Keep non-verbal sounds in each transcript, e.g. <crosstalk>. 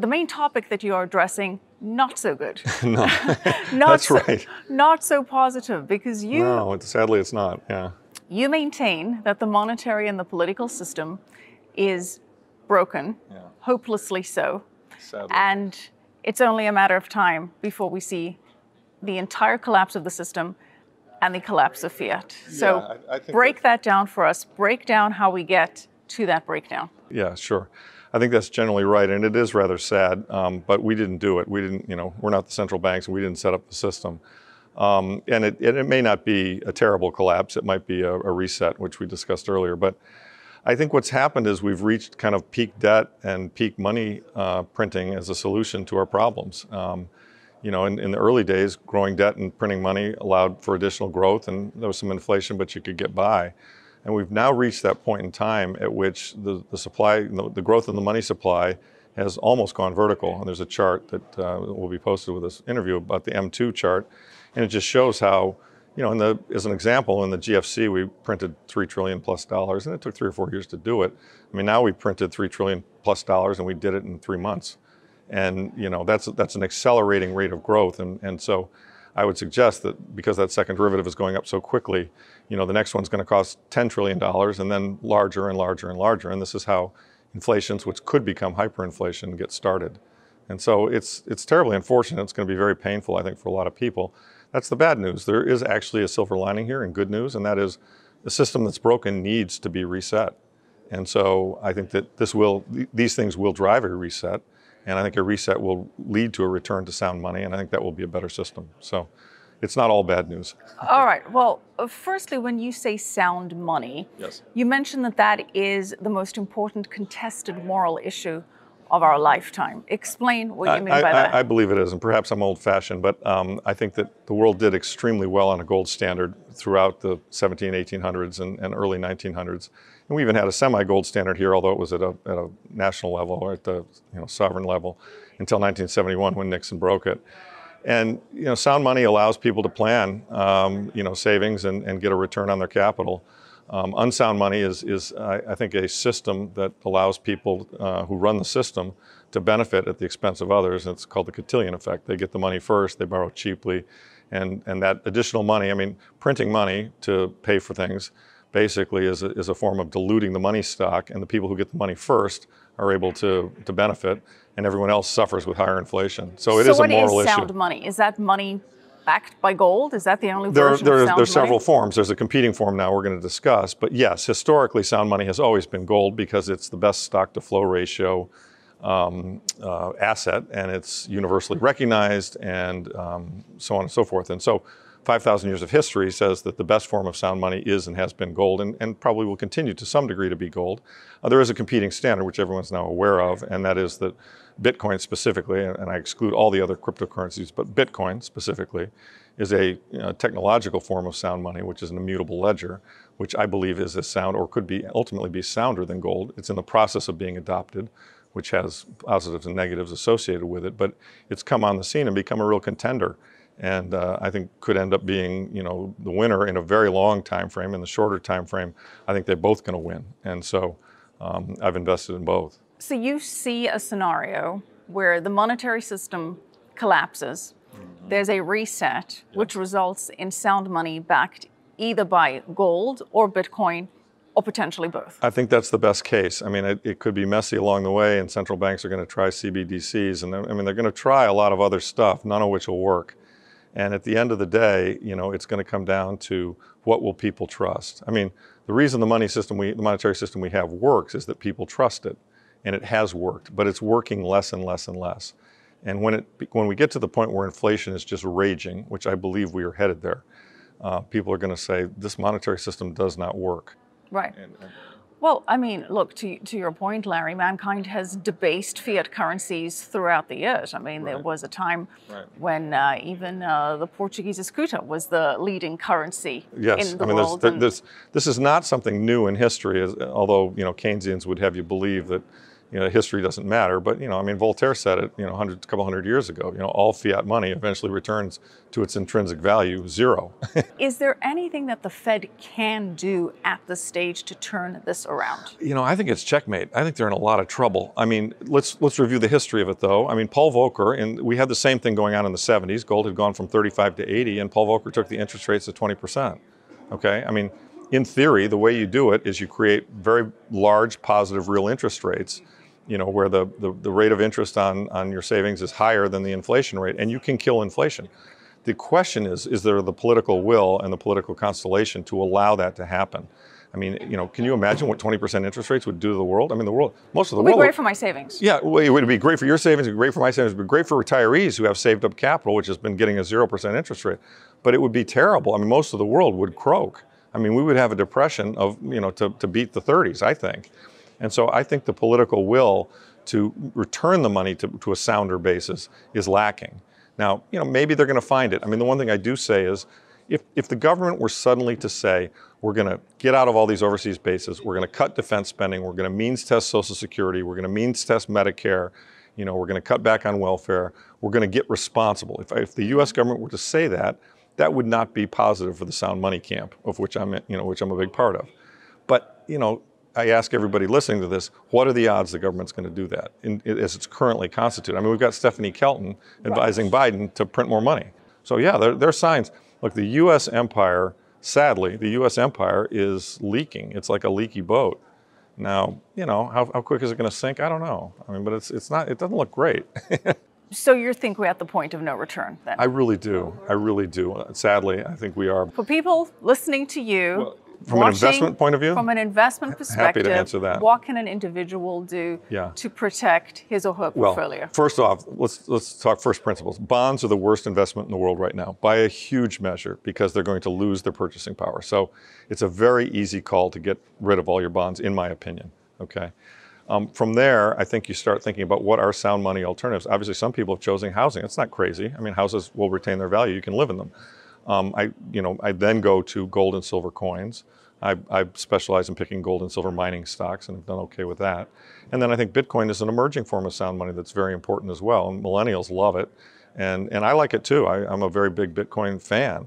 the main topic that you are addressing, not so good. <laughs> <laughs> no, not that's so, right. Not so positive because you No, it, sadly, it's not. Yeah. you maintain that the monetary and the political system is broken, Yeah. hopelessly so, Sadly. and it's only a matter of time before we see the entire collapse of the system and the collapse of fiat. so I- I think break that down for us. Break down how we get to that breakdown. Yeah, sure. I think that's generally right, and it is rather sad. Um, but we didn't do it. We didn't, you know, we're not the central banks, and we didn't set up the system. Um, and, it, and it may not be a terrible collapse. It might be a, a reset, which we discussed earlier. But I think what's happened is we've reached kind of peak debt and peak money uh, printing as a solution to our problems. Um, you know, in, in the early days, growing debt and printing money allowed for additional growth, and there was some inflation, but you could get by. And we've now reached that point in time at which the, the supply, the, the growth in the money supply has almost gone vertical. And there's a chart that uh, will be posted with this interview about the M2 chart. And it just shows how, you know, in the, as an example, in the GFC, we printed three trillion plus dollars, and it took three or four years to do it. I mean, now we printed three trillion plus dollars, and we did it in three months. And, you know, that's, that's an accelerating rate of growth. And, and so I would suggest that because that second derivative is going up so quickly, you know, the next one's going to cost $10 trillion and then larger and larger and larger. And this is how inflations, which could become hyperinflation, get started. And so it's, it's terribly unfortunate. It's going to be very painful, I think, for a lot of people. That's the bad news. There is actually a silver lining here and good news, and that is the system that's broken needs to be reset. And so I think that this will, these things will drive a reset. And I think a reset will lead to a return to sound money, and I think that will be a better system. So it's not all bad news. All right. Well, uh, firstly, when you say sound money, Yes. you mentioned that that is the most important contested moral issue of our lifetime. Explain what you mean I, by I- that. I believe it is, and perhaps I'm old fashioned, but um, I think that the world did extremely well on a gold standard throughout the 17, 1800s and, and early 1900s. And we even had a semi gold standard here, although it was at a, at a national level or at the you know, sovereign level until 1971 when Nixon broke it. And you know, sound money allows people to plan, um, you know, savings and, and get a return on their capital. Um, unsound money is, is I, I think, a system that allows people uh, who run the system to benefit at the expense of others. And it's called the Cantillon effect. They get the money first, they borrow cheaply, and, and that additional money, I mean, printing money to pay for things basically is a, is a form of diluting the money stock, and the people who get the money first are able to, to benefit, and everyone else suffers with higher inflation. So it so is a what moral is issue. sound money? Is that money backed by gold? Is that the only There, version there, there's several forms. There's a competing form now we're going to discuss. But yes, historically, sound money has always been gold because it's the best stock to flow ratio um, uh, asset and it's universally recognized and um, so on and so forth. And so 5,000 years of history says that the best form of sound money is and has been gold and, and probably will continue to some degree to be gold. Uh, there is a competing standard, which everyone's now aware of, and that is that Bitcoin specifically, and I exclude all the other cryptocurrencies, but Bitcoin specifically, is a you know, technological form of sound money, which is an immutable ledger, which I believe is as sound or could be ultimately be sounder than gold. It's in the process of being adopted, which has positives and negatives associated with it, but it's come on the scene and become a real contender. And uh, I think could end up being, you know, the winner in a very long time frame. In the shorter time frame, I think they're both going to win. And so um, I've invested in both. So you see a scenario where the monetary system collapses, Mm-hmm. there's a reset, which results in sound money backed either by gold or Bitcoin or potentially both. I think that's the best case. I mean, it, it could be messy along the way, and central banks are going to try CBDCs, and I mean, they're going to try a lot of other stuff, none of which will work. And at the end of the day, you know, it's going to come down to what will people trust. I mean, the reason the money system, we, the monetary system we have works is that people trust it, and it has worked, but it's working less and less and less. And when it when we get to the point where inflation is just raging, which I believe we are headed there, uh, people are going to say this monetary system does not work. Right. And, and Well, I mean, look, to, to your point, Larry, mankind has debased fiat currencies throughout the years. I mean, there was a time Right. when uh, even uh, the Portuguese escudo was the leading currency Yes, in the I mean, there's, world. there- and- this, this is not something new in history, as, although, you know, Keynesians would have you believe that, you know, history doesn't matter. But you know, I mean, Voltaire said it, you know, a couple hundred years ago. You know, all fiat money eventually returns to its intrinsic value, zero. <laughs> Is there anything that the Fed can do at this stage to turn this around? You know, I think it's checkmate. I think they're in a lot of trouble. I mean, let's let's review the history of it, though. I mean, Paul Volcker, and we had the same thing going on in the 70s. Gold had gone from 35 to 80, and Paul Volcker took the interest rates to 20 percent. Okay, I mean. In theory, the way you do it is you create very large positive real interest rates you know, where the, the, the, rate of interest on, on your savings is higher than the inflation rate, and you can kill inflation. The question is, is there the political will and the political constellation to allow that to happen? I mean, you know, can you imagine what 20% interest rates would do to the world? I mean, the world, most of the it would world. Be great for my savings. Yeah, well, it would be great for your savings. It would be great for my savings. It would be great for retirees who have saved up capital, which has been getting a 0% interest rate. But it would be terrible. I mean, most of the world would croak. I mean, we would have a depression of, you know, to, to beat the 30s, I think. And so I think the political will to return the money to, to a sounder basis is lacking. Now, you know, maybe they're going to find it. I mean, the one thing I do say is if, if the government were suddenly to say, we're going to get out of all these overseas bases, we're going to cut defense spending, we're going to means test Social Security, we're going to means test Medicare, you know, we're going to cut back on welfare, we're going to get responsible. If, if the U.S. government were to say that, that would not be positive for the sound money camp, of which I'm, you know, which I'm a big part of. But you know, I ask everybody listening to this, what are the odds the government's going to do that in, as it's currently constituted? I mean, we've got Stephanie Kelton advising right. Biden to print more money. So yeah, there, there are signs. Look, the U.S. empire, sadly, the U.S. empire is leaking. It's like a leaky boat. Now, you know, how, how quick is it going to sink? I don't know. I mean, but it's, it's not, it doesn't look great. <laughs> so you think we're at the point of no return then? I really do. I really do. Sadly, I think we are. For people listening to you, well, from Watching, an investment point of view? From an investment perspective, happy to answer that. What can an individual do yeah. to protect his or her portfolio? Well, first off, let's let's talk first principles. Bonds are the worst investment in the world right now by a huge measure because they're going to lose their purchasing power. So it's a very easy call to get rid of all your bonds, in my opinion. Okay. Um, from there, I think you start thinking about what are sound money alternatives. Obviously, some people have chosen housing. It's not crazy. I mean, houses will retain their value. You can live in them. Um, I, you know, I then go to gold and silver coins. I, I, specialize in picking gold and silver mining stocks and have done okay with that. And then I think Bitcoin is an emerging form of sound money that's very important as well. And millennials love it. And, and I like it too. I, am a very big Bitcoin fan.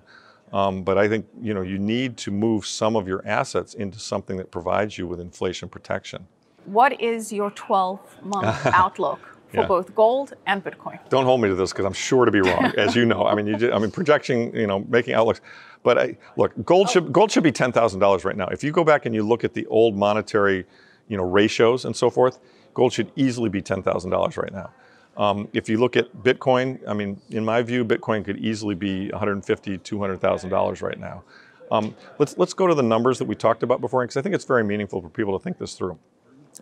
Um, but I think you know you need to move some of your assets into something that provides you with inflation protection. What is your 12 month <laughs> outlook? For yeah. both gold and Bitcoin. Don't hold me to this because I'm sure to be wrong, <laughs> as you know. I mean, you just, I mean, projecting, you know, making outlooks. But I, look, gold oh. should gold should be ten thousand dollars right now. If you go back and you look at the old monetary, you know, ratios and so forth, gold should easily be ten thousand dollars right now. Um, if you look at Bitcoin, I mean, in my view, Bitcoin could easily be 150, 200 thousand dollars right now. Um, let's let's go to the numbers that we talked about before, because I think it's very meaningful for people to think this through.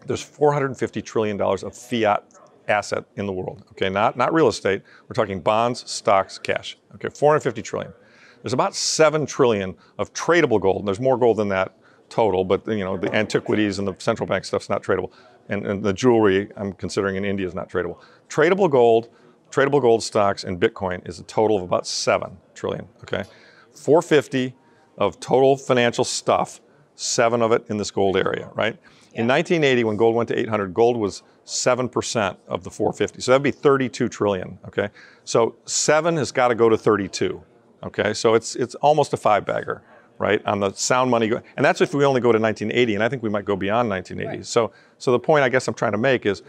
There's 450 trillion dollars of fiat asset in the world. Okay, not, not real estate. We're talking bonds, stocks, cash. Okay, 450 trillion. There's about 7 trillion of tradable gold. And There's more gold than that total, but you know, the antiquities and the central bank stuff's not tradable. And, and the jewelry I'm considering in India is not tradable. Tradable gold, tradable gold stocks, and Bitcoin is a total of about 7 trillion. Okay, 450 of total financial stuff, seven of it in this gold area, right? In 1980, when gold went to 800, gold was 7% of the 450. So that'd be 32 trillion, okay? So seven has got to go to 32, okay? So it's, it's almost a five bagger, right? On the sound money, and that's if we only go to 1980, and I think we might go beyond 1980. Right. So, so the point I guess I'm trying to make is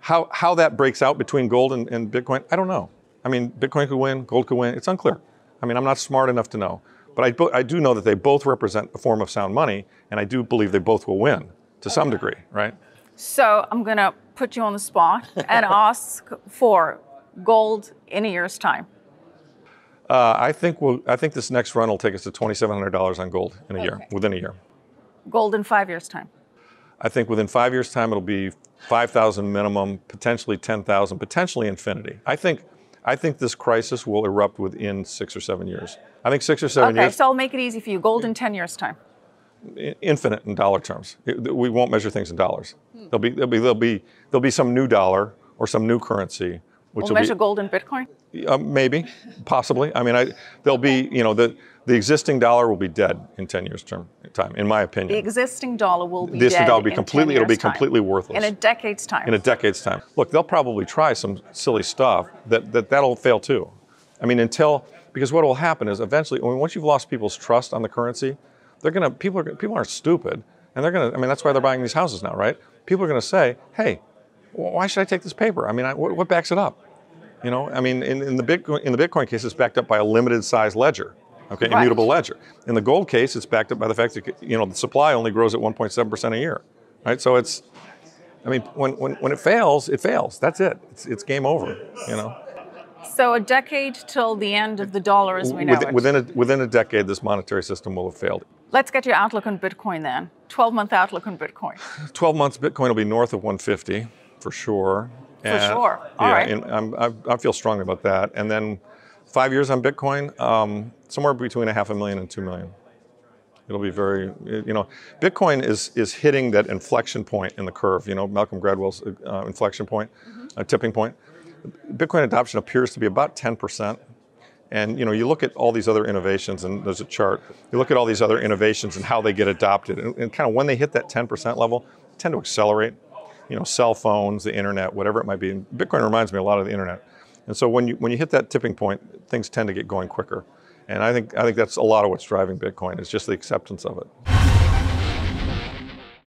how, how that breaks out between gold and, and Bitcoin, I don't know. I mean, Bitcoin could win, gold could win, it's unclear. I mean, I'm not smart enough to know. But I, I do know that they both represent a form of sound money, and I do believe they both will win to some degree, right? So I'm going to put you on the spot and <laughs> ask for gold in a year's time. Uh, I think we'll, I think this next run will take us to $2,700 on gold in a okay. year, within a year. Gold in five years' time. I think within five years' time it'll be 5,000 minimum, potentially 10,000, potentially infinity. I think, I think this crisis will erupt within six or seven years. I think six or seven okay, years. Okay, so I'll make it easy for you. Gold in 10 years' time infinite in dollar terms. It, we won't measure things in dollars. Hmm. There'll be there'll be there'll be there'll be some new dollar or some new currency. Which we'll measure be, gold and Bitcoin. Uh, maybe, possibly. I mean, I, there'll be you know the The existing dollar will be dead in 10 years term time, in my opinion The existing dollar will be The existing dollar will be in 10 completely- it'll be time. completely worthless. In a decade's time. in a decade's time. Look, they'll probably try some silly stuff that, that that'll fail too. I mean, until because what will happen is eventually, I mean, once you've lost people's trust on the currency, they're gonna people are people aren't stupid, and they're gonna. I mean, that's why they're buying these houses now, right? People are gonna say, hey, why should I take this paper? I mean, I, what, what backs it up? You know, I mean, in, in the Bitcoin in the Bitcoin case, it's backed up by a limited size ledger. Okay, Right. immutable ledger. In the gold case, it's backed up by the fact that you know the supply only grows at 1.7 percent a year, right? So it's I mean, when, when, when it fails, it fails. That's it. It's, it's game over. You know, So a decade till the end of the dollar as we know within, it. within a within a decade, this monetary system will have failed. Let's get your outlook on Bitcoin then. 12 month outlook on Bitcoin. Twelve months, Bitcoin will be north of 150 for sure. For sure. All yeah, right. and I'm, I, I feel strongly about that. And then five years on Bitcoin, um, somewhere between a half a million and two million. It'll be very, you know, Bitcoin is is hitting that inflection point in the curve. You know, Malcolm Gladwell's uh, inflection point, uh, tipping point. Bitcoin adoption appears to be about 10%. And you know, you look at all these other innovations, and there's a chart. You look at all these other innovations and how they get adopted, and, and kind of when they hit that 10% level, tend to accelerate. You know, cell phones, the internet, whatever it might be. And Bitcoin reminds me a lot of the internet. And so when you when you hit that tipping point, things tend to get going quicker. And I think I think that's a lot of what's driving Bitcoin is just the acceptance of it.